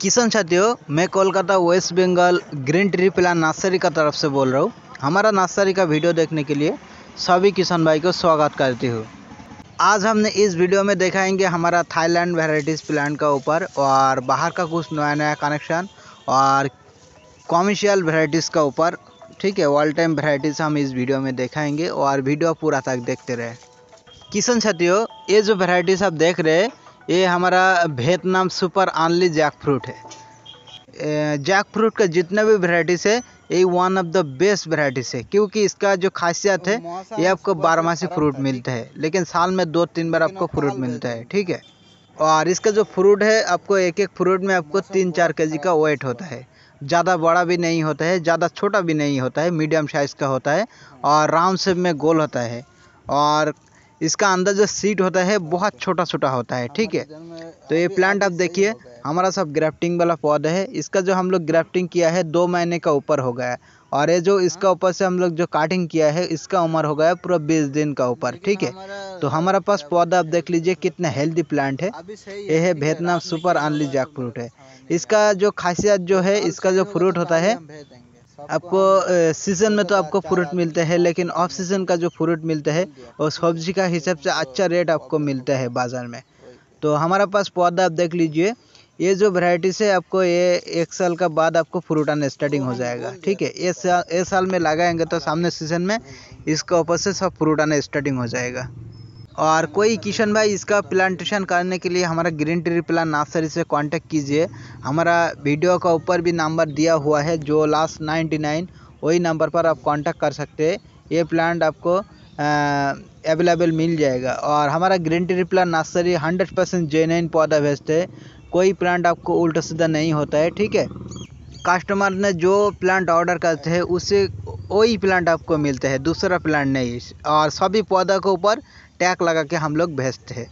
किसान साथियों, मैं Kolkata, west Bengal, green tree plant nursery का तरफ़ से बोल रहा हूँ। हमारा नर्सरी का वीडियो देखने के लिए सभी किसान भाई को स्वागत करती हूँ। आज हमने इस वीडियो में दिखाएँगे हमारा थाईलैंड वेराइटीज़ प्लांट का ऊपर और बाहर का कुछ नया नया कनेक्शन और कॉमर्शियल वेराइटीज़ का ऊपर, ठीक है ऑल टाइम वेराइटीज़ हम इस वीडियो में दिखाएँगे और वीडियो पूरा तक देखते रहे। किसान साथियों, ये जो वेराइटीज़ आप देख रहे हैं ये हमारा Vietnam super only jackfruit है। जैक फ्रूट का जितना भी वेराइटीज़ है ये one of the best varieties है क्योंकि इसका जो खासियत है ये आपको बारहमासी फ्रूट मिलता है लेकिन साल में दो तीन बार आपको फ्रूट मिलता है ठीक है? और इसका जो फ्रूट है आपको एक एक फ्रूट में आपको तीन चार के का वेट होता है। ज़्यादा बड़ा भी नहीं होता है ज़्यादा छोटा भी नहीं होता है मीडियम साइज़ का होता है और राउंड शेप में गोल होता है। और इसका अंदर जो सीट होता है, बहुत छोटा छोटा होता है, ठीक है? तो ये प्लांट आप देखिए, हमारा सब ग्राफ्टिंग वाला पौधा है। इसका जो हम लोग ग्राफ्टिंग किया है, दो महीने का ऊपर हो गया है। और ये जो इसका ऊपर से हम लोग जो काटिंग किया है, इसका उम्र हो गया पूरा बीस दिन का ऊपर, ठीक है? तो हमारे पास पौधा आप देख लीजिए, कितना हेल्दी प्लांट है। ये है Vietnam super only jackfruit है। इसका जो खासियत जो है, इसका जो फ्रूट होता है आपको सीज़न में तो आपको फ्रूट मिलते हैं, लेकिन ऑफ़ सीज़न का जो फ्रूट मिलता है, वो सब्ज़ी का हिसाब से अच्छा रेट आपको मिलता है बाज़ार में। तो हमारे पास पौधा आप देख लीजिए, ये जो वैरायटी से आपको ये एक साल का बाद आपको फ्रूट आना स्टार्टिंग हो जाएगा, ठीक है? ये साल में लगाएँगे तो सामने सीज़न में इसके ऊपर से सब फ्रूट आना स्टार्टिंग हो जाएगा। और कोई किशन भाई, इसका प्लांटेशन करने के लिए हमारा ग्रीन ट्री प्लान नर्सरी से कांटेक्ट कीजिए। हमारा वीडियो का ऊपर भी नंबर दिया हुआ है, जो लास्ट नाइन्टी नाइन वही नंबर पर आप कांटेक्ट कर सकते हैं। ये प्लांट आपको अवेलेबल मिल जाएगा। और हमारा green tree plant nursery hundred percent genuine पौधा भेजते हैं। कोई प्लांट आपको उल्टा सीधा नहीं होता है, ठीक है? कस्टमर ने जो प्लांट ऑर्डर करते हैं, उसे वही प्लांट आपको मिलता है, दूसरा प्लांट नहीं। और सभी पौधा के ऊपर टैग लगा के हम लोग भेजते हैं।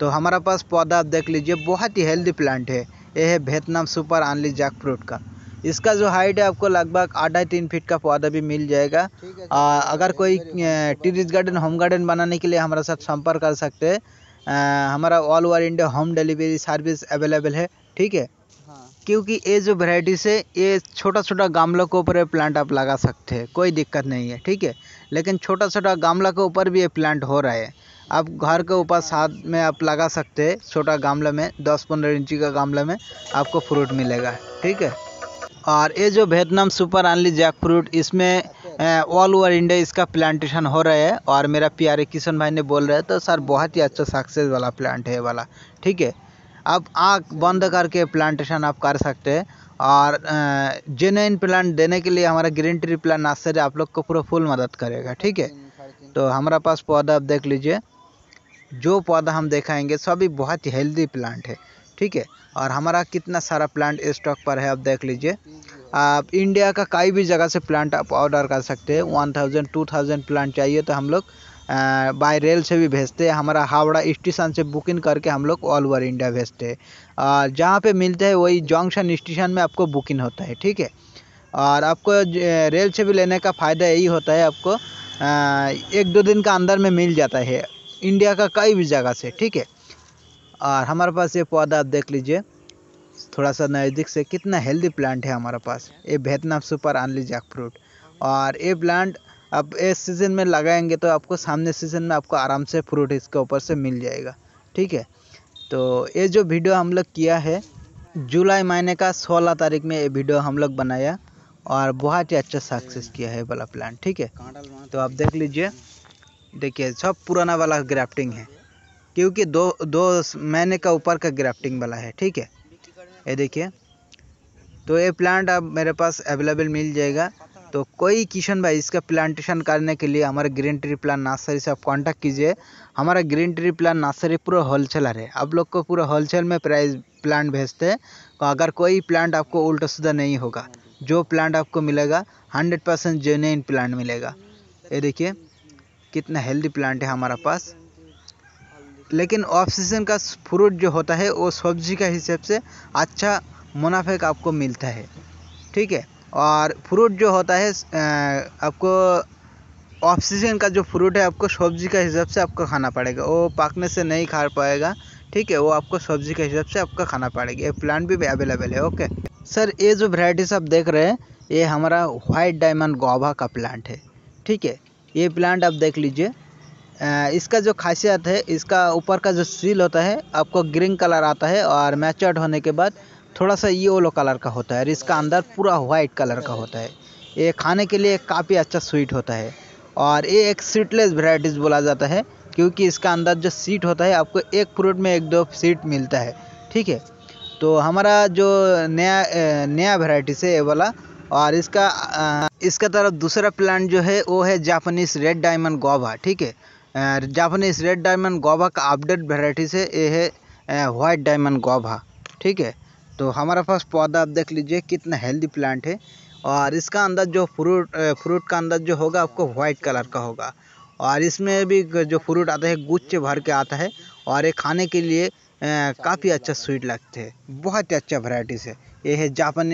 तो हमारा पास पौधा आप देख लीजिए बहुत ही हेल्दी प्लांट है। ये है Vietnam super only jackfruit का। इसका जो हाइट है आपको लगभग आधा तीन फीट का पौधा भी मिल जाएगा। आ, अगर कोई टेरिस गार्डन होम गार्डन बनाने के लिए हमारे साथ संपर्क कर सकते हैं। हमारा all over India home delivery service available है ठीक है? हाँ। क्योंकि ये जो वेराइटीज़ है ये छोटा छोटा गमलों के ऊपर प्लांट आप लगा सकते हैं कोई दिक्कत नहीं है ठीक है? लेकिन छोटा छोटा गमला के ऊपर भी ये प्लांट हो रहा है। आप घर के ऊपर साथ में आप लगा सकते हैं छोटा गमला में दस पंद्रह इंची का गमला में आपको फ्रूट मिलेगा ठीक है? और ये जो Vietnam super only jackfruit इसमें ऑल ओवर इंडिया इसका प्लांटेशन हो रहा है और मेरा प्यारे किशन भाई ने बोल रहे हैं तो सर बहुत ही अच्छा सक्सेस वाला प्लांट है वाला ठीक है? आप आँख बंद करके प्लांटेशन आप कर सकते हैं और जेन्यन प्लांट देने के लिए हमारा ग्रीन ट्री प्लांट नर्सरी आप लोग को पूरा फुल मदद करेगा ठीक है? तो हमारा पास पौधा आप देख लीजिए। जो पौधा हम दिखाएँगे, सभी बहुत ही हेल्दी प्लांट है, ठीक है? और हमारा कितना सारा प्लांट स्टॉक पर है, आप देख लीजिए। आप इंडिया का कई भी जगह से प्लांट आप ऑर्डर कर सकते हैं। One thousand two thousand plant चाहिए तो हम लोग बाय रेल से भी भेजते हैं। हमारा हावड़ा स्टेशन से बुकिंग करके हम लोग ऑल ओवर इंडिया भेजते हैं। जहाँ पे मिलते हैं, वही जंक्शन स्टेशन में आपको बुकिंग होता है, ठीक है? और आपको रेल से भी लेने का फ़ायदा यही होता है, आपको एक दो दिन का अंदर में मिल जाता है। इंडिया का कई भी जगह से, ठीक है? और हमारे पास ये पौधा आप देख लीजिए, थोड़ा सा नज़दीक से कितना हेल्दी प्लांट है हमारे पास। ये Vietnam super only jackfruit और ये प्लांट आप इस सीज़न में लगाएँगे तो आपको सामने सीज़न में आपको आराम से फ्रूट इसके ऊपर से मिल जाएगा, ठीक है? तो ये जो वीडियो हम लोग किया है, जुलाई महीने का सोलह तारीख में ये वीडियो हम लोग बनाया और बहुत ही अच्छा सक्सेस किया है वाला प्लांट ठीक है? तो आप देख लीजिए। देखिए, सब पुराना वाला ग्राफ्टिंग है। क्योंकि दो दो महीने का ऊपर का ग्राफ्टिंग वाला है, ठीक है? ये देखिए। तो ये प्लांट अब मेरे पास अवेलेबल मिल जाएगा। तो कोई किशन भाई, इसका प्लांटेशन करने के लिए हमारे ग्रीन ट्री प्लान नर्सरी से आप कांटेक्ट कीजिए। हमारा ग्रीन ट्री प्लान नर्सरी पूरा होलसेलर है। आप लोग को पूरा होलसेल में प्राइस प्लांट भेजते हैं। तो अगर कोई प्लांट आपको उल्टा सीधा नहीं होगा, जो प्लांट आपको मिलेगा हंड्रेड परसेंट जेन्यून प्लांट मिलेगा। ये देखिए। कितना हेल्दी प्लांट है हमारा पास। लेकिन ऑफ़ सीज़न का फ्रूट जो होता है, वो सब्ज़ी का हिसाब से अच्छा मुनाफे का आपको मिलता है। ठीक है? और फ्रूट जो होता है आपको ऑफ़ सीज़न का जो फ्रूट है, आपको सब्ज़ी का हिसाब से आपको खाना पड़ेगा। वो पकने से नहीं खा पाएगा। ठीक है? वो आपको सब्ज़ी के हिसाब से आपका खाना पड़ेगा। ये प्लांट भी अवेलेबल है ओके सर ये जो वैरायटीज आप देख रहे हैं, ये हमारा वाइट डायमंड गोवा का प्लांट है। ठीक है? ये प्लांट आप देख लीजिए। इसका जो खासियत है, इसका ऊपर का जो सील होता है, आपको ग्रीन कलर आता है और मैचर्ड होने के बाद थोड़ा सा येलो कलर का होता है और इसका अंदर पूरा वाइट कलर का होता है। ये खाने के लिए काफ़ी अच्छा स्वीट होता है और ये एक सीटलेस वेराइटीज़ बोला जाता है, क्योंकि इसका अंदर जो सीट होता है, आपको एक फ्रूट में एक दो सीट मिलता है, ठीक है? तो हमारा जो नया नया वेराइटी है, ये वाला और इसका इसका तरफ़ दूसरा प्लांट जो है, वो है जापानीज रेड डायमंड गोवा ठीक है? जापानीज रेड डायमंड गोवा का अपडेट वेराइटी से ये है वाइट डायमंड गोवा ठीक है? तो हमारे पास पौधा आप देख लीजिए, कितना हेल्दी प्लांट है। और इसका अंदर जो फ्रूट फ्रूट का अंदर जो होगा, आपको वाइट कलर का होगा। और इसमें भी जो फ्रूट आता है, गुच्छे भर के आता है, और ये खाने के लिए काफ़ी अच्छा स्वीट लगते हैं। बहुत ही अच्छा वैरायटीज़ है। ये है Japan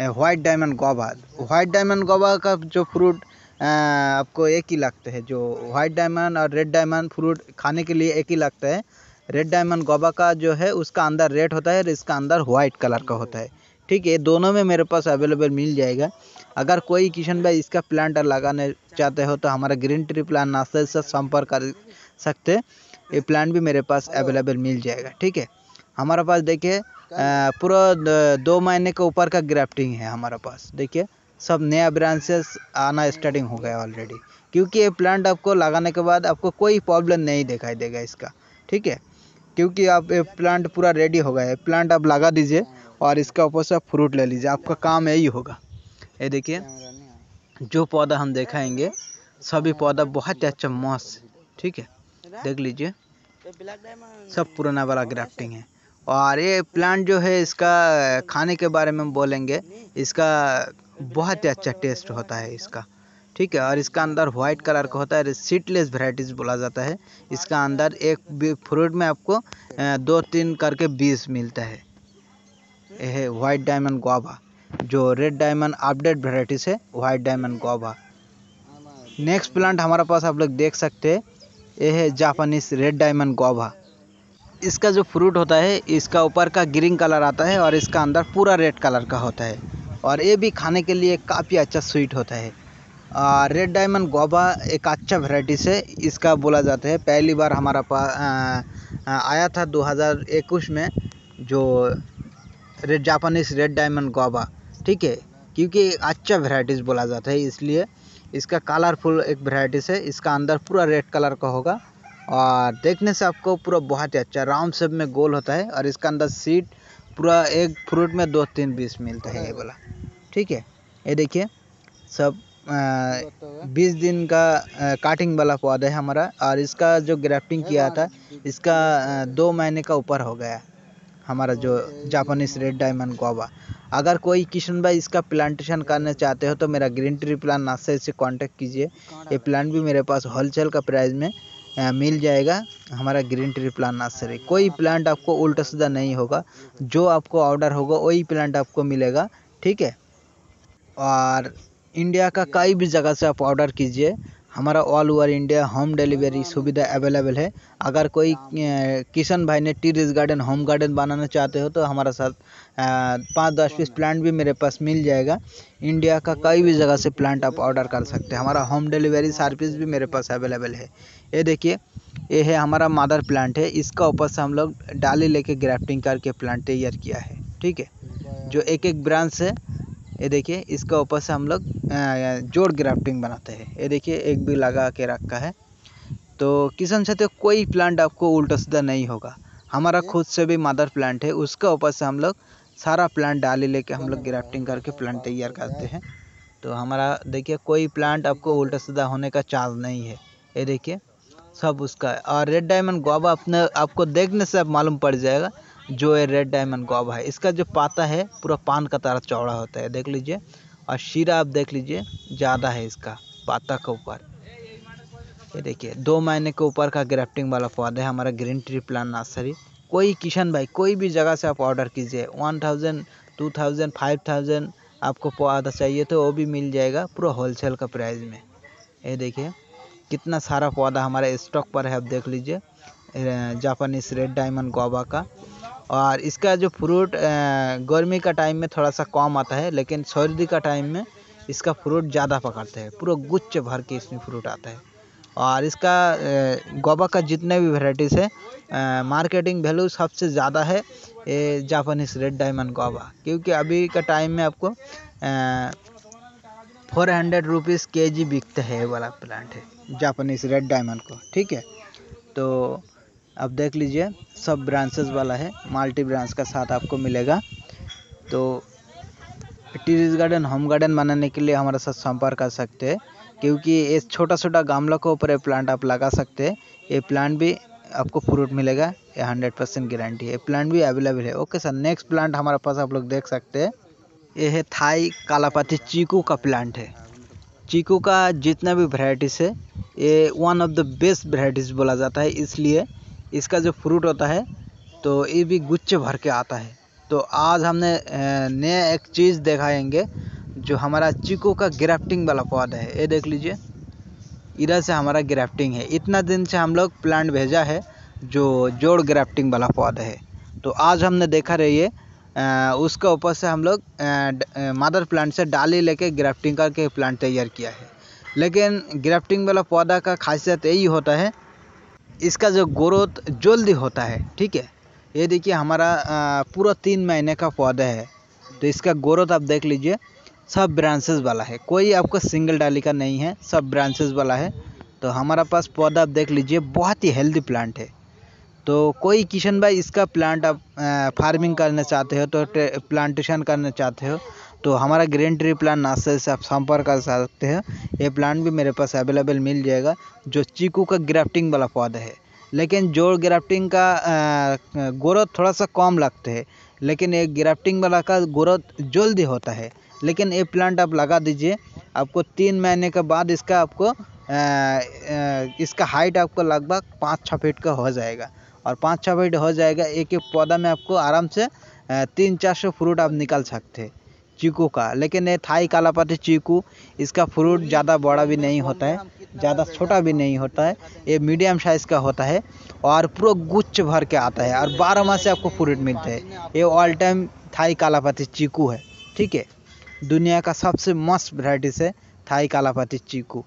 white diamond guava white diamond guava का जो फ्रूट आपको एक ही लगता है। जो वाइट डायमंड और रेड डायमंड फ्रूट खाने के लिए एक ही लगता है। रेड डायमंड गोवा का जो है, उसका अंदर रेड होता है और इसका अंदर वाइट कलर का होता है। ठीक है दोनों में मेरे पास अवेलेबल मिल जाएगा। अगर कोई किशन भाई इसका प्लांट लगाने चाहते हो तो हमारा ग्रीन ट्री प्लान नाश्ते से संपर्क कर सकते ये प्लांट भी मेरे पास अवेलेबल मिल जाएगा। ठीक है, हमारे पास देखिए पूरा दो महीने के ऊपर का ग्राफ्टिंग है हमारे पास। देखिए, सब नया ब्रांचेस आना स्टार्टिंग हो गया ऑलरेडी क्योंकि ये प्लांट आपको लगाने के बाद आपको कोई प्रॉब्लम नहीं दिखाई देगा इसका। ठीक है? क्योंकि आप, ये प्लांट पूरा रेडी हो गया है। प्लांट आप लगा दीजिए और इसका ऊपर से फ्रूट ले लीजिए। आपका काम यही होगा। ये देखिए, जो पौधा हम दिखाएँगे, सभी पौधा बहुत ही अच्छा मस्त। ठीक है? देख लीजिए। सब पुराना वाला ग्राफ्टिंग है। और ये प्लांट जो है इसका खाने के बारे में बोलेंगे। इसका बहुत ही अच्छा टेस्ट होता है इसका, ठीक है? और इसका अंदर वाइट कलर का होता है सीटलेस वेराइटीज़ बोला जाता है। इसका अंदर एक फ्रूट में आपको दो, तीन करके बीस मिलता है। यह वाइट डायमंड गोवा जो रेड डायमंड अपडेट वेराइटीज़ है white diamond guava next plant हमारे पास आप लोग देख सकते हैं। यह है जापानीज रेड डायमंड गोवा इसका जो फ्रूट होता है, इसका ऊपर का ग्रीन कलर आता है और इसका अंदर पूरा रेड कलर का होता है। और ये भी खाने के लिए काफ़ी अच्छा स्वीट होता है। रेड डायमंड गोवा एक अच्छा वेराइटी से इसका बोला जाता है। पहली बार हमारा पास आया था 2021 में जो red Japanese red diamond guava ठीक है? क्योंकि अच्छा वेराइटीज़ बोला जाता है इसलिए इसका कलरफुल एक वेराइटीज़ है इसका अंदर पूरा रेड कलर का होगा। और देखने से आपको पूरा बहुत ही अच्छा राउंड शेप में गोल होता है और इसका अंदर सीड पूरा एक फ्रूट में दो तीन बीस मिलता है ये वाला। ठीक है? ये देखिए, सब बीस दिन का काटिंग वाला पौधा है हमारा और इसका जो ग्राफ्टिंग किया था, इसका दो महीने का ऊपर हो गया हमारा जो जापानीज रेड डायमंड गोवा अगर कोई किशन भाई इसका प्लांटेशन करना चाहते हो तो मेरा ग्रीन ट्री प्लान नाश्ते से कांटेक्ट कीजिए। ये प्लांट भी मेरे पास होलसेल का प्राइस में मिल जाएगा हमारा ग्रीन ट्री प्लान नर्सरी। कोई प्लांट आपको उल्टा सीधा नहीं होगा। जो आपको ऑर्डर होगा, वही प्लांट आपको मिलेगा। ठीक है? और इंडिया का कई भी जगह से आप ऑर्डर कीजिए। हमारा all over India home delivery सुविधा अवेलेबल है। अगर कोई किशन भाई ने टीरिस गार्डन होम गार्डन बनाना चाहते हो तो हमारा साथ पाँच दस पीस प्लांट भी मेरे पास मिल जाएगा। इंडिया का कई भी जगह से प्लांट आप ऑर्डर कर सकते हैं। हमारा होम डिलीवरी सर्विस भी मेरे पास अवेलेबल है। ये देखिए, ये है हमारा मदर प्लांट है। इसका ऊपर से हम लोग डाली लेके ग्राफ्टिंग करके प्लांट तैयार किया है। ठीक है? जो एक एक ब्रांच है ये देखिए इसका ऊपर से हम लोग जोड़ ग्राफ्टिंग बनाते हैं। ये देखिए एक भी लगा के रखा है। तो किसान साथियों कोई प्लांट आपको उल्टा सीधा नहीं होगा। हमारा खुद से भी मदर प्लांट है। उसका ऊपर से हम लोग सारा प्लांट डाली लेके हम लोग ग्राफ्टिंग करके प्लांट तैयार करते हैं। तो हमारा देखिए कोई प्लांट आपको उल्टा सीधा होने का चांस नहीं है। ये देखिए सब उसका और रेड डायमंड गुआवा अपने आपको देखने से अब मालूम पड़ जाएगा जो है रेड डायमंड गुआवा है। इसका जो पाता है, पूरा पान का तरह चौड़ा होता है, देख लीजिए। और शीरा आप देख लीजिए, ज़्यादा है इसका, पाता के ऊपर। ये देखिए, दो महीने के ऊपर का ग्राफ्टिंग वाला पौधा है, हमारा ग्रीन ट्री प्लान नर्सरी कोई किशन भाई, कोई भी जगह से आप ऑर्डर कीजिए one thousand two thousand five thousand आपको पौधा चाहिए तो वो भी मिल जाएगा पूरा होलसेल का प्राइस में। ये देखिए, कितना सारा पौधा हमारे स्टॉक पर है, आप देख लीजिए। जापानीस रेड डायमंड गोवा का। और इसका जो फ्रूट गर्मी का टाइम में थोड़ा सा कम आता है, लेकिन सर्दी का टाइम में इसका फ्रूट ज़्यादा पकड़ते हैं। पूरा गुच्छ भर के इसमें फ्रूट आता है। और इसका गोबा का जितने भी वेराइटीज़ है मार्केटिंग वैल्यू सबसे ज़्यादा है ये जापानीस रेड डायमंड गोबा। क्योंकि अभी का टाइम में आपको फोर हंड्रेड रुपीज़ के जी बिकता है वाला प्लांट है जापानीस रेड डायमंड को। ठीक है? तो अब देख लीजिए, सब ब्रांचेस वाला है मल्टी ब्रांच का साथ आपको मिलेगा। तो टीरिस गार्डन होम गार्डन बनाने के लिए हमारे साथ संपर्क कर सकते हैं, क्योंकि ये छोटा छोटा गमला के ऊपर ये प्लांट आप लगा सकते हैं। ये प्लांट भी आपको फ्रूट मिलेगा, ये हंड्रेड परसेंट गारंटी है। प्लांट भी अवेलेबल है। ओके सर नेक्स्ट प्लांट हमारे पास आप लोग देख सकते हैं। ये है थाई कालापाती चीकू का प्लांट है। चीकू का जितना भी वैरायटीज़ है, ये one of the best varieties बोला जाता है, इसलिए इसका जो फ्रूट होता है तो ये भी गुच्छे भर के आता है। तो आज हमने नया एक चीज़ दिखाएँगे, जो हमारा चीकू का ग्राफ्टिंग वाला पौधा है। ये देख लीजिए, इधर से हमारा ग्राफ्टिंग है। इतना दिन से हम लोग प्लांट भेजा है, जो जोड़ ग्राफ्टिंग वाला पौधा है। तो आज हमने देखा रही है उसका ऊपर से हम लोग मदर प्लांट से डाली लेके ग्राफ्टिंग करके प्लांट तैयार किया है। लेकिन ग्राफ्टिंग वाला पौधा का खासियत यही होता है इसका जो ग्रोथ जल्दी होता है, ठीक है? ये देखिए हमारा पूरा तीन महीने का पौधा है। तो इसका ग्रोथ आप देख लीजिए, सब ब्रांचेस वाला है। कोई आपको सिंगल डाली का नहीं है, सब ब्रांचेस वाला है। तो हमारा पास पौधा आप देख लीजिए, बहुत ही हेल्दी प्लांट है। तो कोई किशन भाई, इसका प्लांट आप फ़ार्मिंग करना चाहते हो तो प्लांटेशन करना चाहते हो तो हमारा ग्रीन ट्री प्लान नाश्ते से आप संपर्क कर सकते हो। ये प्लांट भी मेरे पास अवेलेबल मिल जाएगा जो चीकू का ग्राफ्टिंग वाला पौधा है। लेकिन जोड़ ग्राफ्टिंग का ग्रोथ थोड़ा सा कम लगता है लेकिन ये ग्राफ्टिंग वाला का ग्रोथ जल्दी होता है। लेकिन ये प्लांट आप लगा दीजिए आपको तीन महीने के बाद इसका आपको आ, आ, इसका हाइट आपको लगभग पाँच छः फीट का हो जाएगा। और पाँच छः फीट हो जाएगा एक एक पौधा में आपको आराम से तीन चार सौ फ्रूट आप निकाल सकते हैं। चीकू का। लेकिन ये थाई कालापाती चीकू, इसका फ्रूट ज़्यादा बड़ा भी नहीं होता है, ज़्यादा छोटा भी नहीं होता है, ये मीडियम साइज़ का होता है और पूरा गुच्छ भर के आता है और बारह माह से आपको फ्रूट मिलता है। ये all time Thai Kalipatti chikoo है, ठीक है? दुनिया का सबसे मस्त वैरायटी है थाई कालापाती चीकू।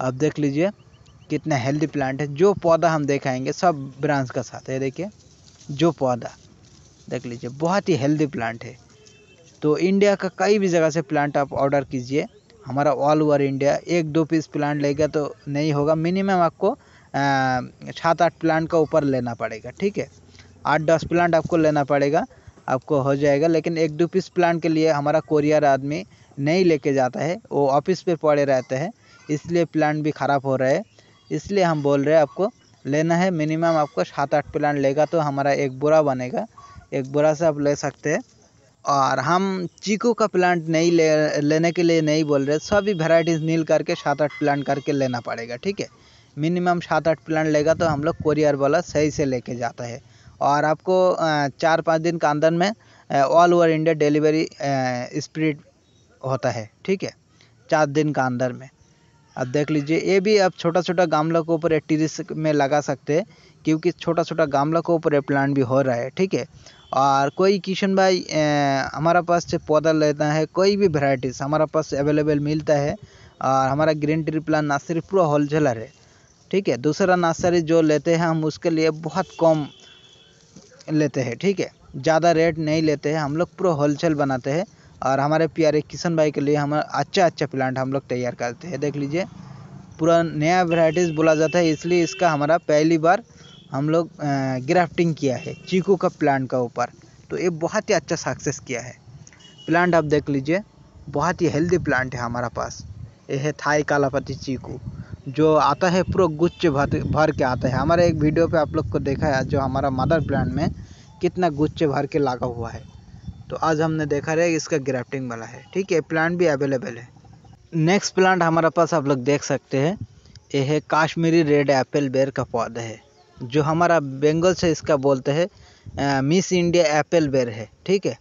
अब देख लीजिए कितना हेल्दी प्लांट है, जो पौधा हम देखाएँगे सब ब्रांच का साथ है, देखिए, जो पौधा, देख लीजिए, बहुत ही हेल्दी प्लांट है। तो इंडिया का कई भी जगह से प्लांट आप ऑर्डर कीजिए। हमारा ऑल ओवर इंडिया एक दो पीस प्लांट लेगा तो नहीं होगा। मिनिमम आपको सात आठ प्लांट का ऊपर लेना पड़ेगा, ठीक है? आठ दस प्लांट आपको लेना पड़ेगा, आपको हो जाएगा। लेकिन एक दो पीस प्लांट के लिए हमारा कोरियर आदमी नहीं लेके जाता है, वो ऑफ़िस पे पड़े रहते हैं, इसलिए प्लांट भी ख़राब हो रहा है। इसलिए हम बोल रहे हैं, आपको लेना है। मिनिमम आपको सात आठ प्लांट लेगा तो हमारा एक बुरा बनेगा। एक बुरा से आप ले सकते हैं। और हम चीकू का प्लांट नहीं ले, लेने के लिए नहीं बोल रहे, सभी वेराइटीज़ मिल करके सात आठ प्लांट करके लेना पड़ेगा, ठीक है? मिनिमम सात आठ प्लांट लेगा तो हम लोग कोरियर वाला सही से लेके जाता है। और आपको चार पाँच दिन का अंदर में ऑल ओवर इंडिया डिलीवरी स्प्रीड होता है, ठीक है? चार दिन का अंदर में। अब देख लीजिए, ये भी आप छोटा छोटा गमलों के ऊपर टीरिस में लगा सकते हैं, क्योंकि छोटा छोटा गमलों के ऊपर ये प्लांट भी हो रहा है, ठीक है? और कोई किशन भाई हमारा पास से पौधा लेता है, कोई भी वेराइटीज़ हमारा पास अवेलेबल मिलता है, और हमारा ग्रीन ट्री प्लांट नर्सरी पूरा होलसेलर है ठीक है? दूसरा नर्सरी जो लेते हैं, हम उसके लिए बहुत कम लेते हैं, ठीक है? ज़्यादा रेट नहीं लेते हैं, हम लोग पूरा होलसेल बनाते हैं, और हमारे प्यारे किशन भाई के लिए हम अच्छा अच्छा प्लांट हम लोग तैयार करते हैं, देख लीजिए। पूरा नया वैरायटीज़ बोला जाता है, इसलिए इसका हमारा पहली बार हम लोग ग्राफ्टिंग किया है, चीकू का प्लांट का ऊपर। तो ये बहुत ही अच्छा सक्सेस किया है। प्लांट आप देख लीजिए, बहुत ही हेल्दी प्लांट है हमारा पास। ये है थाई कालापति चीकू, जो आता है पूरा गुच्छ भर भर के आता है। हमारे एक वीडियो पे आप लोग को देखा है, जो हमारा मदर प्लांट में कितना गुच्छ भर के लगा हुआ है। तो आज हमने देखा रहे, इसका ग्राफ्टिंग वाला है। ठीक है प्लांट भी अवेलेबल है। नेक्स्ट प्लांट हमारे पास आप लोग देख सकते हैं, ये है काश्मीरी रेड एप्पल बेर का पौधा है। जो हमारा बेंगल से इसका बोलते हैं मिस इंडिया एप्पल बेर है, ठीक है?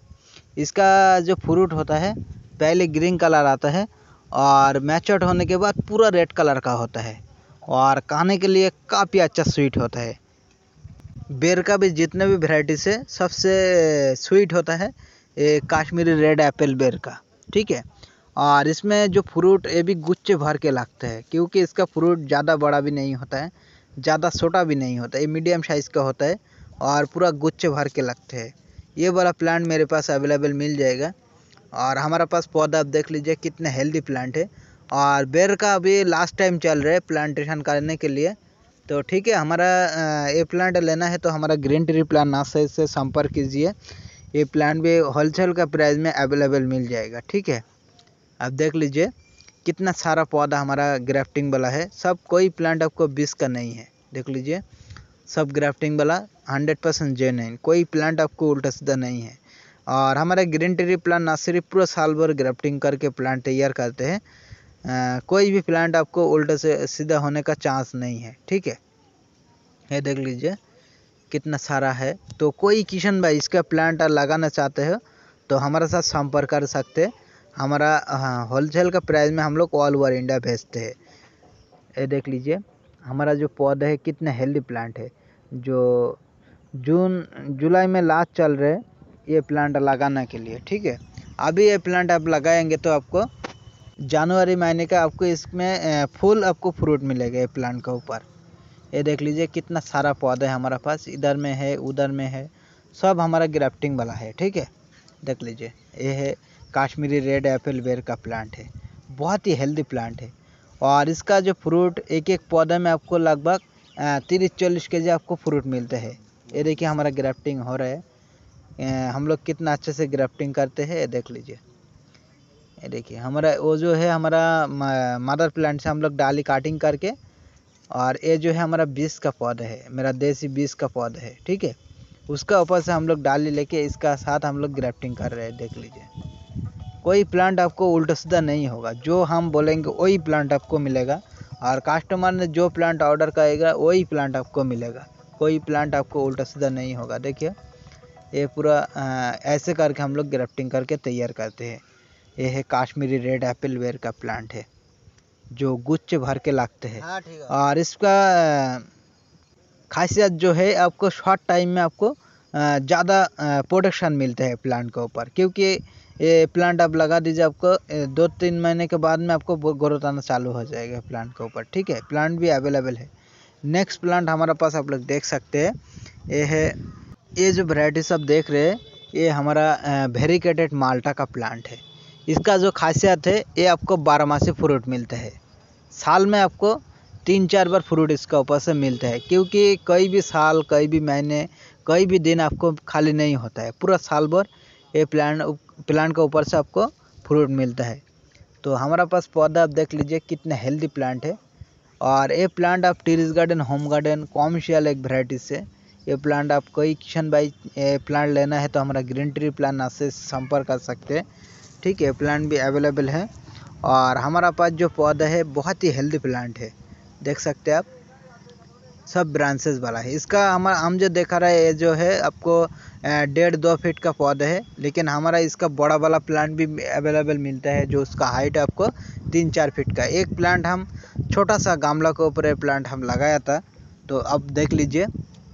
इसका जो फ्रूट होता है, पहले ग्रीन कलर आता है और मैचर्ड होने के बाद पूरा रेड कलर का होता है और खाने के लिए काफ़ी अच्छा स्वीट होता है। बेर का भी जितने भी वेराइटीज है, सबसे स्वीट होता है ये काश्मीरी रेड एप्पल बेर का, ठीक है? और इसमें जो फ्रूट ये भी गुच्छे भर के लगते हैं, क्योंकि इसका फ्रूट ज़्यादा बड़ा भी नहीं होता है। ज़्यादा छोटा भी नहीं होता, ये मीडियम साइज़ का होता है और पूरा गुच्छे भर के लगते हैं। ये वाला प्लांट मेरे पास अवेलेबल मिल जाएगा और हमारे पास पौधा आप देख लीजिए कितने हेल्दी प्लांट है और बेर का अभी लास्ट टाइम चल रहा है प्लांटेशन करने के लिए। तो ठीक है, हमारा ये प्लांट लेना है तो हमारा ग्रीन ट्री प्लांट नार्सरी से संपर्क कीजिए। ये प्लांट भी होलसेल का प्राइस में अवेलेबल मिल जाएगा, ठीक है? आप देख लीजिए। कितना सारा पौधा हमारा ग्राफ्टिंग वाला है, सब कोई प्लांट आपको बीस का नहीं है। देख लीजिए, सब ग्राफ्टिंग वाला हंड्रेड परसेंट जेन कोई प्लांट आपको उल्टा सीधा नहीं है। और हमारे ग्रीन ट्री प्लांट नर्सरी पूरा साल भर ग्राफ्टिंग करके प्लांट तैयार करते हैं। कोई भी प्लांट आपको उल्टे से सीधा होने का चांस नहीं है, ठीक है? ये देख लीजिए, कितना सारा है। तो कोई किशन भाई इसका प्लांट लगाना चाहते हो तो हमारे साथ संपर्क कर सकते हैं। हमारा हाँ होलसेल का प्राइस में हम लोग ऑल ओवर इंडिया भेजते हैं। ये देख लीजिए, हमारा जो पौधा है, कितना हेल्दी प्लांट है। जो जून, जुलाई में लास्ट चल रहे ये प्लांट लगाने के लिए, ठीक है? अभी ये प्लांट आप लगाएँगे तो आपको जनवरी महीने का आपको इसमें फुल आपको फ्रूट मिलेगा ये प्लांट के ऊपर। ये देख लीजिए, कितना सारा पौधा है हमारा पास, इधर में है, उधर में है, सब हमारा ग्राफ्टिंग वाला है, ठीक है? देख लीजिए, ये है काश्मीरी रेड एप्पल बेर का प्लांट है। बहुत ही हेल्दी प्लांट है। और इसका जो फ्रूट एक एक पौधे में आपको लगभग तीस चालीस के जी आपको फ्रूट मिलते हैं। ये देखिए हमारा ग्राफ्टिंग हो रहा है। हम लोग कितना अच्छे से ग्राफ्टिंग करते हैं, ये देख लीजिए। ये देखिए, हमारा, वो जो है हमारा मदर प्लांट से हम लोग डाली काटिंग करके, और ये जो है हमारा बीस का पौधा है, मेरा देसी बीस का पौधा है, ठीक है? उसका ऊपर से हम लोग डाली लेके इसका साथ हम लोग ग्राफ्टिंग कर रहे हैं, देख लीजिए। कोई प्लांट आपको उल्टा सीधा नहीं होगा। जो हम बोलेंगे वही प्लांट आपको मिलेगा। और कस्टमर ने जो प्लांट ऑर्डर करेगा वही प्लांट आपको मिलेगा। कोई प्लांट आपको उल्टा सीधा नहीं होगा। देखिए ये पूरा ऐसे करके हम लोग ग्राफ्टिंग करके तैयार करते हैं। ये है काश्मीरी रेड एप्पल वेयर का प्लांट है जो गुच्छ भर के लगते हैं। हाँ, और इसका खासियत जो है आपको शॉर्ट टाइम में आपको ज़्यादा प्रोडक्शन मिलता है प्लांट के ऊपर। क्योंकि ये प्लांट आप लगा दीजिए आपको दो तीन महीने के बाद में आपको ग्रोथ आना चालू हो जाएगा प्लांट के ऊपर, ठीक है? प्लांट भी अवेलेबल है। नेक्स्ट प्लांट हमारे पास आप लोग देख सकते हैं। ये है, ये जो वैरायटी सब देख रहे हैं, ये हमारा वेरिकेटेड माल्टा का प्लांट है। इसका जो खासियत है, ये आपको बारहमासी फ्रूट मिलता है। साल में आपको तीन चार बार फ्रूट इसका ऊपर से मिलता है, क्योंकि कई भी साल, कई भी महीने, कई भी दिन आपको खाली नहीं होता है। पूरा साल भर ये प्लांट प्लांट के ऊपर से आपको फ्रूट मिलता है। तो हमारा पास पौधा, आप देख लीजिए कितना हेल्दी प्लांट है। और ये प्लांट आप terrace garden home garden commercial एक वैरायटी से ये प्लांट आप कोई किशन बाई प्लांट लेना है तो हमारा ग्रीन ट्री प्लांट से संपर्क कर सकते हैं। ठीक है प्लांट भी अवेलेबल है। और हमारा पास जो पौधा है, बहुत ही हेल्दी प्लांट है। देख सकते हैं आप, सब ब्रांचेस वाला है। इसका हमारा, हम जो देखा रहा ये जो है आपको डेढ़ दो फीट का पौधा है, लेकिन हमारा इसका बड़ा वाला प्लांट भी अवेलेबल मिलता है, जो उसका हाइट आपको तीन चार फीट का। एक प्लांट हम, छोटा सा गामला के ऊपर प्लांट हम लगाया था तो अब देख लीजिए,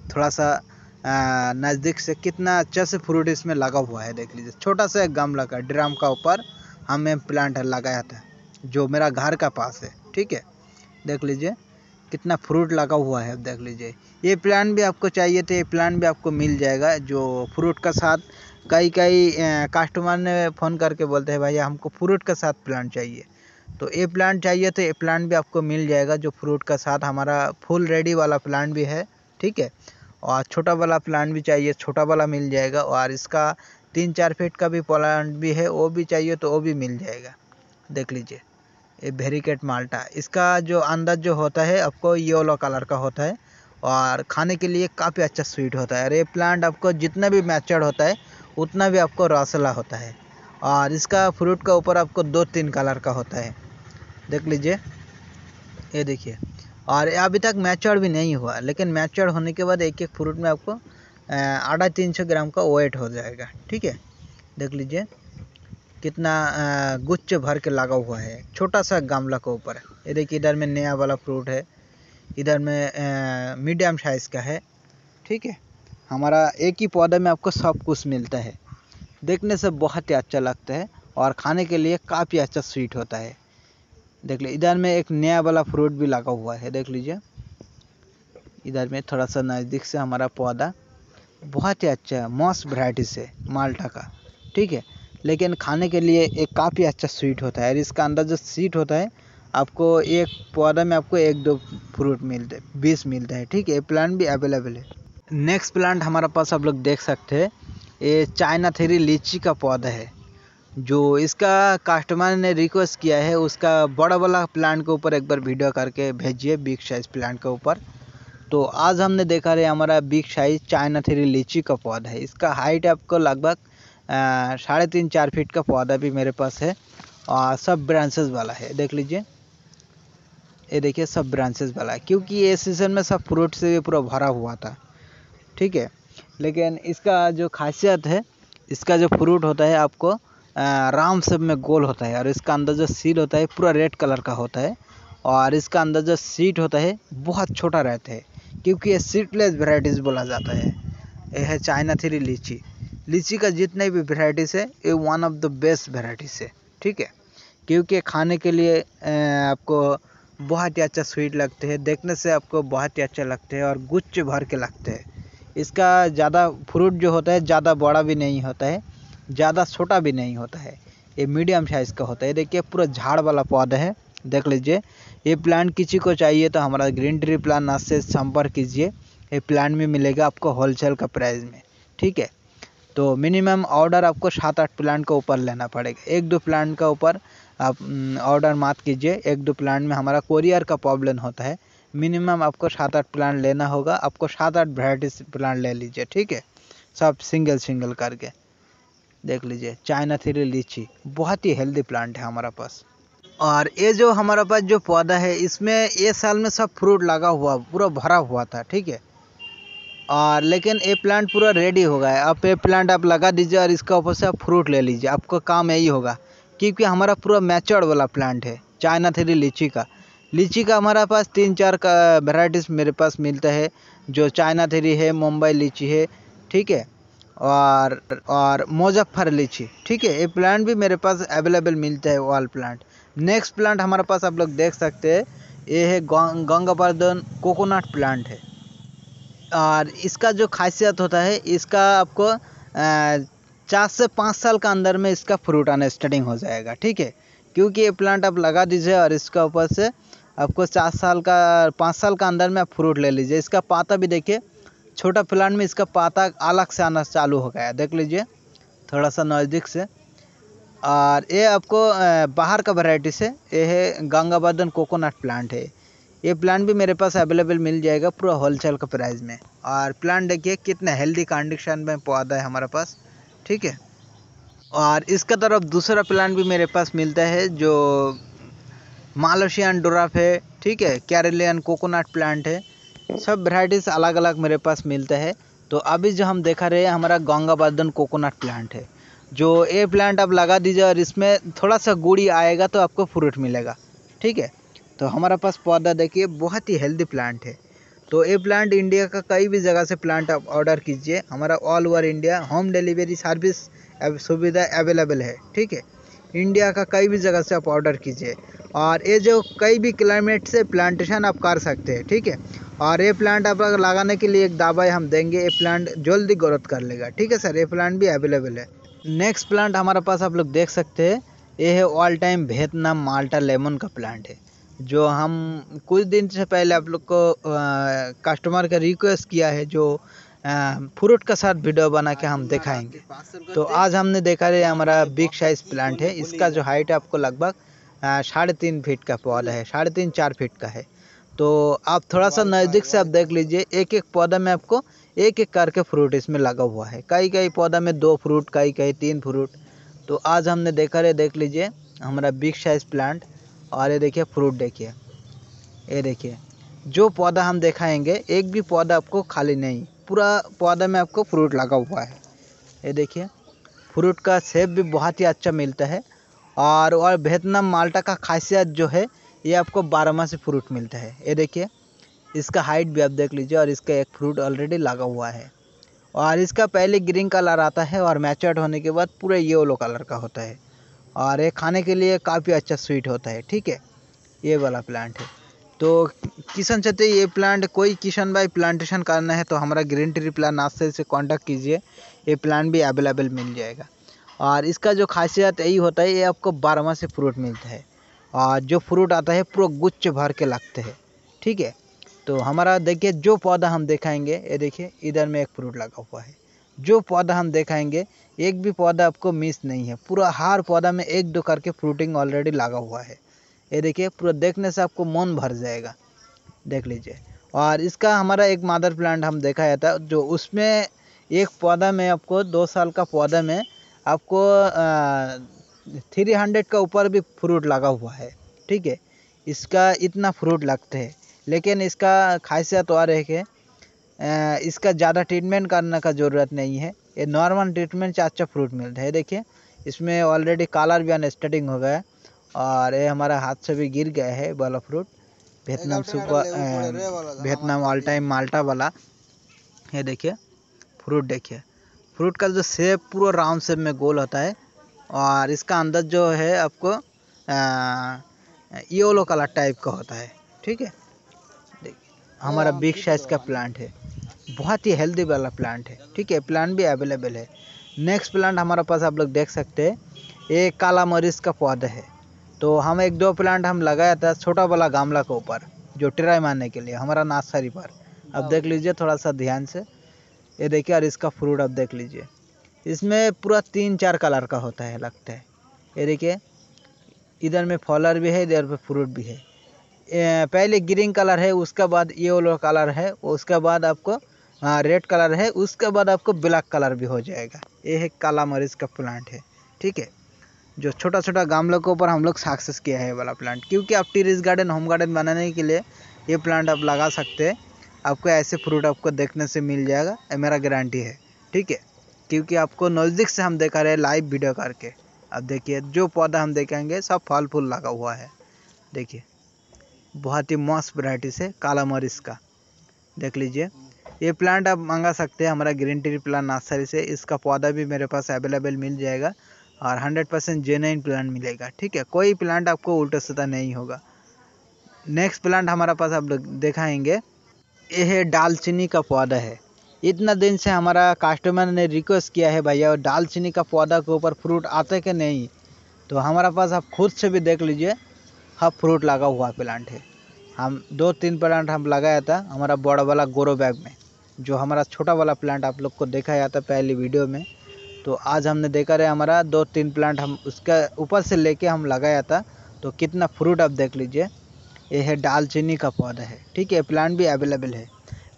थोड़ा सा नज़दीक से कितना अच्छा से फ्रूट इसमें लगा हुआ है, देख लीजिए। छोटा सा एक गमला का ड्रम का ऊपर हमें प्लांट लगाया था, जो मेरा घर का पास है, ठीक है? देख लीजिए। कितना फ्रूट लगा हुआ है देख लीजिए। ये प्लांट भी आपको चाहिए तो ये प्लांट भी आपको मिल जाएगा, जो फ्रूट का साथ कई कई कस्टमर ने फ़ोन करके बोलते हैं, भैया, हमको फ्रूट का साथ प्लांट चाहिए। तो ये प्लांट चाहिए तो ये प्लांट भी आपको मिल जाएगा, जो फ्रूट का साथ हमारा फुल रेडी वाला प्लांट भी है, ठीक है? और छोटा वाला प्लांट भी चाहिए, छोटा वाला मिल जाएगा, और इसका तीन चार फीट का भी प्लांट भी है, वो भी चाहिए तो वो भी मिल जाएगा। देख लीजिए। वेरिकेट माल्टा। इसका जो अंदर जो होता है, आपको येलो कलर का होता है और खाने के लिए काफ़ी अच्छा स्वीट होता है। और ये प्लांट आपको जितना भी मैचर्ड होता है, उतना भी आपको रसला होता है। और इसका फ्रूट का ऊपर आपको दो तीन कलर का होता है। देख लीजिए। ये देखिए। और अभी तक मैचर्ड भी नहीं हुआ, लेकिन मैच्योर होने के बाद एक एक फ्रूट में आपको आधा तीन सौ ग्राम का वेट हो जाएगा। ठीक है? देख लीजिए। कितना गुच्छ भर के लगा हुआ है। छोटा सा गमला के ऊपर। ये देखिए, इधर में नया वाला फ्रूट है। इधर में मीडियम साइज़ का है। ठीक है? हमारा एक ही पौधे में आपको सब कुछ मिलता है। देखने से बहुत ही अच्छा लगता है और खाने के लिए काफ़ी अच्छा स्वीट होता है। देख लीजिए, इधर में एक नया वाला फ्रूट भी लगा हुआ है। देख लीजिए। इधर में थोड़ा सा नज़दीक से हमारा पौधा। बहुत ही अच्छा है मस्त वैरायटी से, माल्टा का। ठीक है? लेकिन खाने के लिए एक काफ़ी अच्छा स्वीट होता है और इसका अंदर जो सीट होता है, आपको एक पौधा में आपको एक दो फ्रूट मिलते, बीस मिलता है, ठीक है? प्लांट भी अवेलेबल है। नेक्स्ट प्लांट हमारे पास आप लोग देख सकते हैं, ये चाइना थेरी लीची का पौधा है, जो इसका कस्टमर ने रिक्वेस्ट किया है, उसका बड़ा वाला प्लांट के ऊपर एक बार वीडियो करके भेजिए बिग साइज़ प्लांट के ऊपर। तो आज हमने देखा रहे हमारा बिग साइज़ चाइना थ्री लीची का पौधा है। इसका हाइट आपको लगभग साढ़े तीन चार फीट का पौधा भी मेरे पास है। और सब ब्रांचेस वाला है, देख लीजिए। ये देखिए, सब ब्रांचेस वाला है, क्योंकि ये सीज़न में सब फ्रूट से भी पूरा भरा हुआ था। ठीक है? लेकिन इसका जो खासियत है, इसका जो फ्रूट होता है आपको राम सब में गोल होता है, और इसका अंदर जो सीड होता है, पूरा रेड कलर का होता है। और इसका अंदर जो सीट होता है, बहुत छोटा रहता है, क्योंकि ये सीटलेस वेराइटीज़ बोला जाता है। ये है चाइना थ्री लीची। लीची का जितने भी वेराइटीज़ है, ये one of the best varieties है, ठीक है? क्योंकि खाने के लिए आपको बहुत ही अच्छा स्वीट लगते हैं, देखने से आपको बहुत ही अच्छा लगते हैं और गुच्छ भर के लगते हैं। इसका ज़्यादा फ्रूट जो होता है, ज़्यादा बड़ा भी नहीं होता है, ज़्यादा छोटा भी नहीं होता है। ये मीडियम साइज़ का होता है। देखिए, पूरा झाड़ वाला पौधा है, देख लीजिए। ये प्लांट किसी को चाहिए तो हमारा ग्रीन ट्री प्लान नाथ से संपर्क कीजिए। ये प्लांट भी मिलेगा आपको होलसेल का प्राइस में, ठीक है? तो मिनिमम ऑर्डर आपको सात आठ प्लांट का ऊपर लेना पड़ेगा। एक दो प्लांट का ऊपर आप ऑर्डर मत कीजिए। एक दो प्लांट में हमारा कोरियर का प्रॉब्लम होता है। मिनिमम आपको सात आठ प्लांट लेना होगा। आपको सात आठ वैराइटीज प्लांट ले लीजिए, ठीक है? सब सिंगल सिंगल करके। देख लीजिए चाइना थ्री लीची बहुत ही हेल्दी प्लांट है हमारा पास। और ये जो हमारे पास जो पौधा है, इसमें ये साल में सब फ्रूट लगा हुआ, पूरा भरा हुआ था, ठीक है? और लेकिन ये प्लांट पूरा रेडी हो गया है अब ये प्लांट आप लगा दीजिए और इसका ऊपर से आप फ्रूट ले लीजिए। आपका काम यही होगा क्योंकि हमारा पूरा मैचोर्ड वाला प्लांट है, चाइना थ्री लीची का। लीची का हमारा पास तीन चार का वेराइटीज़ मेरे पास मिलता है, जो चाइना थ्री है, मुंबई लीची है, ठीक है? और और मुजफ्फर लीची, ठीक है? ये प्लांट भी मेरे पास अवेलेबल मिलता है वाल प्लांट नेक्स्ट प्लांट हमारे पास आप लोग देख सकते हैं, ये है गंगावर्धन कोकोनट प्लांट है। और इसका जो खासियत होता है, इसका आपको चार से पाँच साल का अंदर में इसका फ्रूट आना स्टार्टिंग हो जाएगा, ठीक है? क्योंकि ये प्लांट आप लगा दीजिए और इसका ऊपर से आपको चार साल का, पाँच साल का अंदर में आप फ्रूट ले लीजिए। इसका पाता भी देखिए, छोटा प्लांट में इसका पाता अलग से आना चालू हो गया देख लीजिए थोड़ा सा नज़दीक से। और ये आपको बाहर का वैरायटी से, ये है गंगावर्धन कोकोनट प्लांट है। ये प्लान भी मेरे पास अवेलेबल मिल जाएगा पूरा होलसेल का प्राइस में। और प्लान देखिए कितना हेल्दी कंडीशन में पौधा है हमारे पास, ठीक है? और इसका तरफ़ दूसरा प्लान भी मेरे पास मिलता है जो मालोशियन डोराफ है, ठीक है? कैरेलियन कोकोनट प्लांट है। सब वैराइटीज़ अलग अलग मेरे पास मिलता है। तो अभी जो हम देखा रहे हैं, हमारा गंगावर्धन कोकोनट प्लांट है। जो ये प्लांट आप लगा दीजिए और इसमें थोड़ा सा गुड़ी आएगा तो आपको फ्रूट मिलेगा, ठीक है? तो हमारा पास पौधा देखिए, बहुत ही हेल्दी प्लांट है। तो ये प्लांट इंडिया का कई भी जगह से प्लांट आप ऑर्डर कीजिए। हमारा all over India home delivery service सुविधा अवेलेबल है, ठीक है? इंडिया का कई भी जगह से आप ऑर्डर कीजिए। और ये जो कई भी क्लाइमेट से प्लांटेशन आप कर सकते हैं, ठीक है? और ये प्लांट आप लगाने के लिए एक दवाई हम देंगे, ये प्लांट जल्दी ग्रोथ कर लेगा, ठीक है सर ये प्लांट भी अवेलेबल है। नेक्स्ट प्लांट हमारे पास आप लोग देख सकते हैं, ये है all time Vietnam malta lemon का प्लांट है। जो हम कुछ दिन से पहले आप लोग को कस्टमर का रिक्वेस्ट किया है जो फ्रूट का साथ वीडियो बना के हम दिखाएँगे। तो आज हमने देखा है हमारा बिग साइज़ प्लांट है। इसका जो हाइट है आपको लगभग साढ़े तीन फीट का पौधा है, साढ़े तीन चार फीट का है। तो आप थोड़ा सा नज़दीक से आप देख लीजिए एक एक पौधा में आपको एक एक करके फ्रूट इसमें लगा हुआ है। कई कई पौधा में दो फ्रूट कई कई तीन फ्रूट तो आज हमने देखा रहे देख लीजिए, हमारा बिग साइज़ प्लांट और ये देखिए फ्रूट देखिए। ये देखिए। जो पौधा हम दिखाएँगे, एक भी पौधा आपको खाली नहीं, पूरा पौधा में आपको फ्रूट लगा हुआ है। ये देखिए, फ्रूट का सेब भी बहुत ही अच्छा मिलता है और और वियतनाम माल्टा का खासियत जो है, ये आपको बारह मासी फ्रूट मिलता है। ये देखिए, इसका हाइट भी आप देख लीजिए और इसका एक फ्रूट ऑलरेडी लगा हुआ है। और इसका पहले ग्रीन कलर आता है और मैचर्ड होने के बाद पूरा येलो कलर का होता है। और ये खाने के लिए काफ़ी अच्छा स्वीट होता है, ठीक है? ये वाला प्लांट है। तो किशन चाहते ये प्लांट कोई किशन भाई प्लांटेशन करना है तो हमारा ग्रीन ट्री प्लान नाश्ते से कांटेक्ट कीजिए। ये प्लांट भी अवेलेबल मिल जाएगा। और इसका जो खासियत यही होता है, ये आपको बारहवा से फ्रूट मिलता है। और जो फ्रूट आता है, पूरा गुच्छ भर के लगते हैं, ठीक है? तो हमारा देखिए, जो पौधा हम दिखाएँगे, ये देखिए, इधर में एक फ्रूट लगा हुआ है। जो पौधा हम दिखाएँगे एक भी पौधा आपको मिस नहीं है। पूरा हर पौधा में एक दो करके फ्रूटिंग ऑलरेडी लगा हुआ है। ये देखिए, पूरा देखने से आपको मन भर जाएगा। देख लीजिए। और इसका हमारा एक मादर प्लांट हम देखा जाता है, जो उसमें एक पौधा में आपको दो साल का पौधा में आपको थ्री हंड्रेड का ऊपर भी फ्रूट लगा हुआ है। ठीक है? इसका इतना फ्रूट लगते हैं। लेकिन इसका खासियत और है कि इसका ज़्यादा ट्रीटमेंट करने का ज़रूरत नहीं है। ये नॉर्मल ट्रीटमेंट से अच्छा फ्रूट मिलता है। देखिए इसमें ऑलरेडी कलर भी आना स्टार्टिंग हो गया है और ये हमारा हाथ से भी गिर गया है वाला fruit Vietnam super Vietnam all time malta वाला ये देखिए फ्रूट देखिए। फ्रूट का जो शेप पूरा राउंड शेप में गोल होता है और इसका अंदर जो है आपको येलो कलर टाइप का होता है। ठीक है? देखिए हमारा बिग साइज़ का प्लांट है। बहुत ही हेल्दी वाला प्लांट है। ठीक है प्लांट भी अवेलेबल है। नेक्स्ट प्लांट हमारे पास आप लोग देख सकते हैं, ये काला मरीच का पौधा है। तो हम एक दो प्लांट हम लगाया था छोटा वाला गामला के ऊपर, जो ट्राई मारने के लिए, हमारा नार्सरी पर। अब देख लीजिए थोड़ा सा ध्यान से। ये देखिए, और इसका फ्रूट अब देख लीजिए। इसमें पूरा तीन चार कलर का होता है, लगता है। ये देखिए, इधर में फॉलर भी है, इधर पे फ्रूट भी है। पहले ग्रीन कलर है, उसके बाद येलो कलर है, उसके बाद आपको रेड कलर है, उसके बाद आपको ब्लैक कलर भी हो जाएगा। ये है काला मरीच का प्लांट है, ठीक है? जो छोटा छोटा गमलों के ऊपर हम लोग सक्सेस किया है ये वाला प्लांट क्योंकि आप टेरिस गार्डन होम गार्डन बनाने के लिए ये प्लांट आप लगा सकते हैं। आपको ऐसे फ्रूट आपको देखने से मिल जाएगा, ये मेरा गारंटी है, ठीक है? क्योंकि आपको नज़दीक से हम देखा रहे लाइव वीडियो करके। अब देखिए, जो पौधा हम देखेंगे, सब फल फूल लगा हुआ है। देखिए, बहुत ही मस्त वराइटी से काला मरीच का। देख लीजिए। ये प्लांट आप मंगा सकते हैं हमारा ग्रीन टी प्लांट नर्सरी से। इसका पौधा भी मेरे पास अवेलेबल मिल जाएगा और हंड्रेड परसेंट जेन्यन प्लांट मिलेगा, ठीक है? कोई प्लांट आपको उल्टा सीधा नहीं होगा। नेक्स्ट प्लांट हमारे पास आप लोग दिखाएँगे। ये है दालचीनी का पौधा है। इतना दिन से हमारा कस्टमर ने रिक्वेस्ट किया है भैया, और दालचीनी का पौधा के ऊपर फ्रूट आते कि नहीं? तो हमारे पास आप खुद से भी देख लीजिए हब फ्रूट लगा हुआ प्लांट है। हम दो तीन प्लांट हम लगाया था, हमारा बड़ा वाला गोरो बैग में। जो हमारा छोटा वाला प्लांट आप लोग को दिखाया था पहली वीडियो में तो आज हमने देखा रहे हमारा दो तीन प्लांट हम उसका ऊपर से लेके हम लगाया था तो कितना फ्रूट आप देख लीजिए। ये है दालचीनी का पौधा है ठीक है प्लांट भी अवेलेबल है।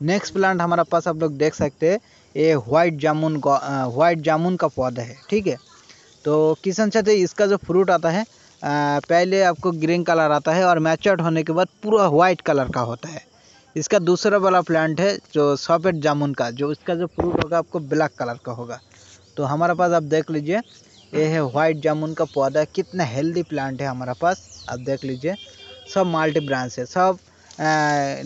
नेक्स्ट प्लांट हमारा पास आप लोग देख सकते हैं ये वाइट जामुन का वाइट जामुन का पौधा है ठीक है। तो किसान चाहते इसका जो फ्रूट आता है आ, पहले आपको ग्रीन कलर आता है और मैचर्ड होने के बाद पूरा वाइट कलर का होता है। इसका दूसरा वाला प्लांट है जो सफ़ेद जामुन का जो इसका जो फ्रूट होगा आपको ब्लैक कलर का होगा। तो हमारे पास आप देख लीजिए ये है वाइट जामुन का पौधा कितना हेल्दी प्लांट है हमारे पास। आप देख लीजिए सब मल्टी ब्रांच है सब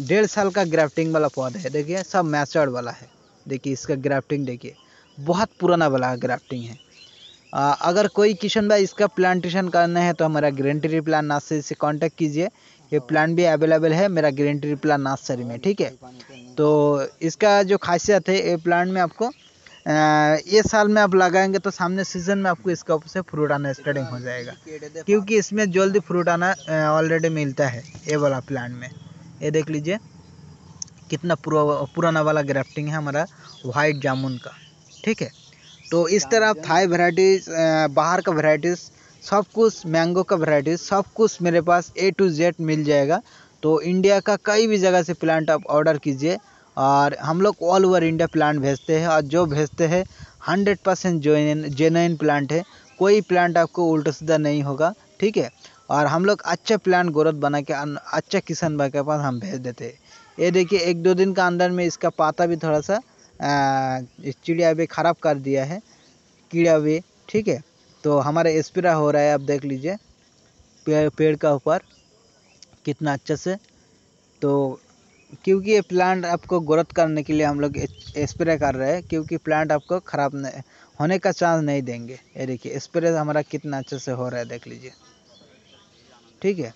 डेढ़ साल का ग्राफ्टिंग वाला पौधा है देखिए सब मैचर्ड वाला है। देखिए इसका ग्राफ्टिंग देखिए बहुत पुराना वाला ग्राफ्टिंग है। आ, अगर कोई किशन भाई इसका प्लांटेशन करना है तो हमारा ग्रीन प्लान नर्सरी से कांटेक्ट कीजिए। ये प्लान भी अवेलेबल है, मेरा ग्रीन ट्री प्लान नर्सरी में, ठीक है? तो इसका जो खासियत है, ये प्लान में आपको ये साल में आप लगाएँगे तो सामने सीज़न में आपको इसका ऊपर से फ्रूट आना स्टार्टिंग हो जाएगा। क्योंकि इसमें जल्दी फ्रूट आना ऑलरेडी मिलता है, ये वाला प्लान में। ये देख लीजिए, कितना पुराना वाला ग्राफ्टिंग है हमारा वाइट जामुन का, ठीक है? तो इस तरह आप थाई वेराइटीज़ बाहर का वेराइटीज़ सब कुछ मैंगो का वेराइटीज़ सब कुछ मेरे पास ए टू जेड मिल जाएगा। तो इंडिया का कई भी जगह से प्लांट आप ऑर्डर कीजिए। और हम लोग ऑल ओवर इंडिया प्लांट भेजते हैं। और जो भेजते हैं हंड्रेड परसेंट जेन्यन प्लांट है। कोई प्लांट आपको उल्टा सीधा नहीं होगा। ठीक है? और हम लोग अच्छा प्लांट ग्रोथ बना के अच्छा किसान भाई के पास हम भेज देते हैं। ये देखिए, एक दो दिन का अंदर में इसका पाता भी थोड़ा सा चिड़िया भी ख़राब कर दिया है। कीड़ा भी, ठीक है? तो हमारा स्प्रे हो रहा है, आप देख लीजिए पेड़ पेड़ का ऊपर, कितना अच्छे से। तो क्योंकि ये प्लांट आपको ग्रोथ करने के लिए हम लोग स्प्रे कर रहे हैं, क्योंकि प्लांट आपको ख़राब होने का चांस नहीं देंगे। ये देखिए स्प्रे हमारा कितना अच्छे से हो रहा है, देख लीजिए। ठीक है?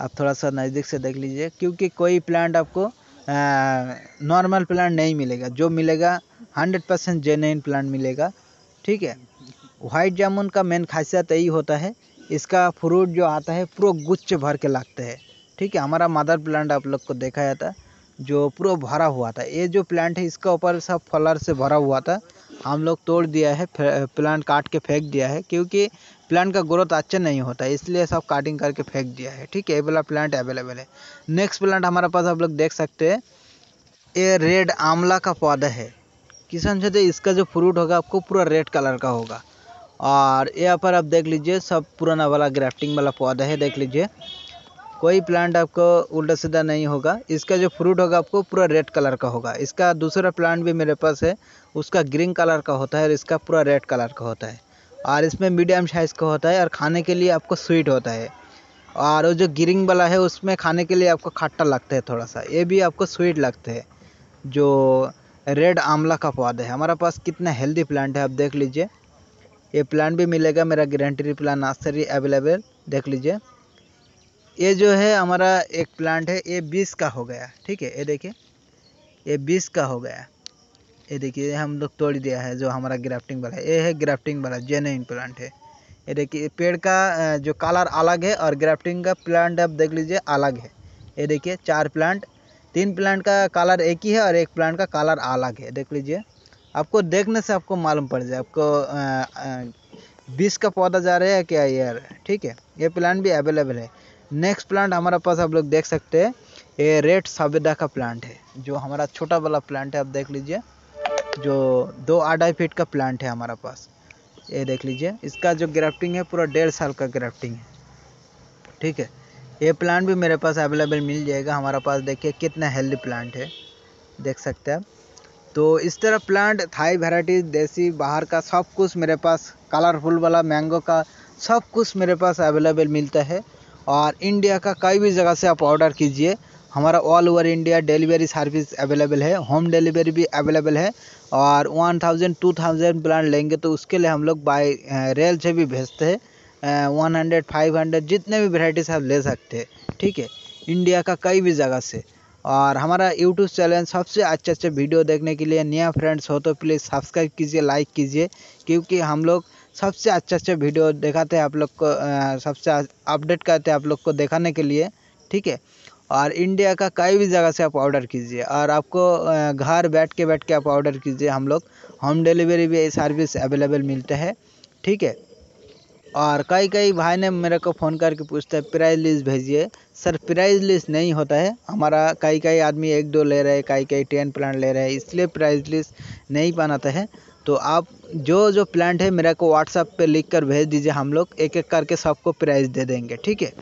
आप थोड़ा सा नज़दीक से देख लीजिए, क्योंकि कोई प्लांट आपको नॉर्मल प्लांट नहीं मिलेगा। जो मिलेगा हंड्रेड परसेंट प्लांट मिलेगा। ठीक है? वाइट जामुन का मेन खासियत यही होता है, इसका फ्रूट जो आता है, पूरा गुच्छ भर के लगते हैं। ठीक है, हमारा मदर प्लांट आप लोग को देखा जाता है जो पूरा भरा हुआ था। ये जो प्लांट है, इसका ऊपर सब फलर से भरा हुआ था। हम लोग तोड़ दिया है प्लांट काट के फेंक दिया है, क्योंकि प्लांट का ग्रोथ अच्छा नहीं होता है इसलिए सब काटिंग करके फेंक दिया है। ठीक है, ये वाला प्लांट अवेलेबल है। नेक्स्ट प्लांट हमारे पास आप लोग देख सकते हैं, ये रेड आंवला का पौधा है। किसान साथी इसका जो फ्रूट होगा, आपको पूरा रेड कलर का होगा। और यहाँ पर आप देख लीजिए, सब पुराना वाला ग्राफ्टिंग वाला पौधा है, देख लीजिए। कोई प्लांट आपको उल्टा सीधा नहीं होगा। इसका जो फ्रूट होगा, आपको पूरा रेड कलर का होगा। इसका दूसरा प्लांट भी मेरे पास है, उसका ग्रीन कलर का होता है और इसका पूरा रेड कलर का होता है। और इसमें मीडियम साइज़ का होता है और खाने के लिए आपको स्वीट होता है। और वो जो ग्रीन वाला है, उसमें खाने के लिए आपको खट्टा लगता है थोड़ा सा। ये भी आपको स्वीट लगता है। जो रेड आंवला का पौधा है, हमारे पास कितना हेल्दी प्लांट है, आप देख लीजिए। ये प्लान भी मिलेगा, मेरा गारंटी प्लान नर्सरी अवेलेबल देख लीजिए। ये जो है हमारा एक प्लांट है, ये बीस का हो गया, ठीक है? ये देखिए, ये बीस का हो गया। ये देखिए हम लोग तोड़ दिया है, जो हमारा ग्राफ्टिंग वाला है। ये है ग्राफ्टिंग वाला जेन्यून प्लांट है। ये देखिए पेड़ का जो कलर अलग है और ग्राफ्टिंग का प्लांट आप देख लीजिए, अलग है। ये देखिए, चार प्लांट तीन प्लांट का कलर एक ही है और एक प्लांट का कलर अलग है, देख लीजिए। आपको देखने से आपको मालूम पड़ जाए, आपको बीस का पौधा जा रहा है क्या यार? ठीक है, ये प्लांट भी अवेलेबल है। नेक्स्ट प्लांट हमारे पास आप लोग देख सकते हैं, ये रेड सवेदा का प्लांट है, जो हमारा छोटा वाला प्लांट है, आप देख लीजिए। जो दो अढ़ाई फीट का प्लांट है हमारा पास। ये देख लीजिए, इसका जो ग्राफ्टिंग है, पूरा डेढ़ साल का ग्राफ्टिंग है। ठीक है, ये प्लांट भी मेरे पास अवेलेबल मिल जाएगा। हमारा पास देखिए कितना हेल्दी प्लांट है। देख सकते हैं आप। तो इस तरह प्लांट थाई वेराइटी देसी, बाहर का सब कुछ मेरे पास कलरफुल वाला मैंगो का सब कुछ मेरे पास अवेलेबल मिलता है। और इंडिया का कई भी जगह से आप ऑर्डर कीजिए। हमारा all over India delivery service available है होम डिलीवरी भी अवेलेबल है। और one thousand two thousand plant लेंगे तो उसके लिए हम लोग बाई रेल से भी भेजते हैं। वन हंड्रेड फाइव हंड्रेड जितने भी वेराइटीज आप ले सकते हैं। ठीक है? इंडिया का कई भी जगह से। और हमारा यूट्यूब चैनल सबसे अच्छे अच्छे वीडियो देखने के लिए नया फ्रेंड्स हो तो प्लीज़ सब्सक्राइब कीजिए लाइक कीजिए, क्योंकि हम लोग सबसे अच्छे अच्छे वीडियो दिखाते हैं आप लोग को सबसे अपडेट करते हैं आप लोग को दिखाने के लिए, ठीक है? और इंडिया का कई भी जगह से आप ऑर्डर कीजिए, और आपको घर बैठ के बैठ के आप ऑर्डर कीजिए, हम लोग होम डिलीवरी भी सर्विस अवेलेबल मिलते हैं, ठीक है? और कई कई भाई ने मेरे को फ़ोन करके पूछते हैं, प्राइज़ लिस्ट भेजिए। सर, प्राइज़ लिस्ट नहीं होता है। हमारा कई कई आदमी एक दो ले रहे हैं कई कई टेन प्लांट ले रहे हैं इसलिए प्राइज़ लिस्ट नहीं बनाता है। तो आप जो जो प्लांट है, मेरे को व्हाट्सअप पे लिख कर भेज दीजिए हम लोग। एक एक करके सबको प्राइज़ दे देंगे, ठीक है?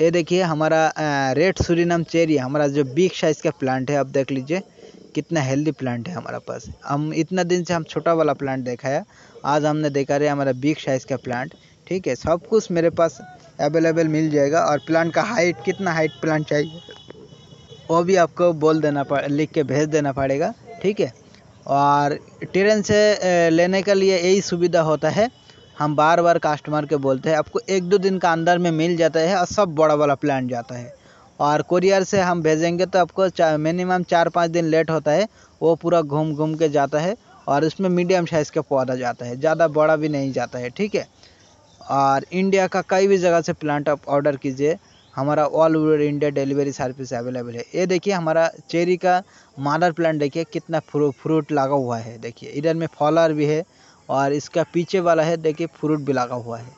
ये देखिए, हमारा रेड सूरीनाम चेरी हमारा जो बिग साइज़ का प्लांट है, आप देख लीजिए। कितना हेल्दी प्लांट है हमारा पास। हम इतना दिन से हम छोटा वाला प्लांट देखा है। आज हमने देखा रहे हमारा बिग साइज़ का प्लांट ठीक है, सब कुछ मेरे पास अवेलेबल मिल जाएगा और प्लांट का हाइट कितना हाइट प्लांट चाहिए, वो भी आपको बोल देना पड़, लिख के भेज देना पड़ेगा। ठीक है, और ट्रेन से लेने के लिए यही सुविधा होता है। हम बार बार कस्टमर के बोलते हैं, आपको एक दो दिन का अंदर में मिल जाता है और सब बड़ा वाला प्लांट जाता है। और कोरियर से हम भेजेंगे तो आपको मिनिमम चार पाँच दिन लेट होता है। वो पूरा घूम घूम के जाता है और उसमें मीडियम साइज़ का पौधा जाता है। ज़्यादा बड़ा भी नहीं जाता है, ठीक है? और इंडिया का कई भी जगह से प्लांट आप ऑर्डर कीजिए। हमारा all over India delivery service available है। ये देखिए हमारा चेरी का मादर प्लांट देखिए, कितना फ्रू फ्रूट लगा हुआ है। देखिए, इधर में फॉलर भी है और इसका पीछे वाला है, देखिए फ्रूट भी लगा हुआ है।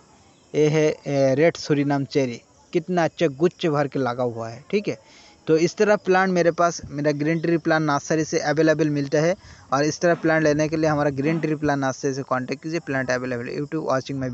ये है रेड सूरीनाम चेरी। कितना अच्छा गुच्छ भर के लगा हुआ है, ठीक है? तो इस तरह प्लान मेरे पास, मेरा ग्रीन ट्री प्लान नर्सरी से अवेलेबल मिलता है और इस तरह प्लांट लेने के लिए हमारा ग्रीन ट्री प्लान नर्सरी से कांटेक्ट कीजिए प्लांट अवेलेबल यूट्यूब वॉचिंग में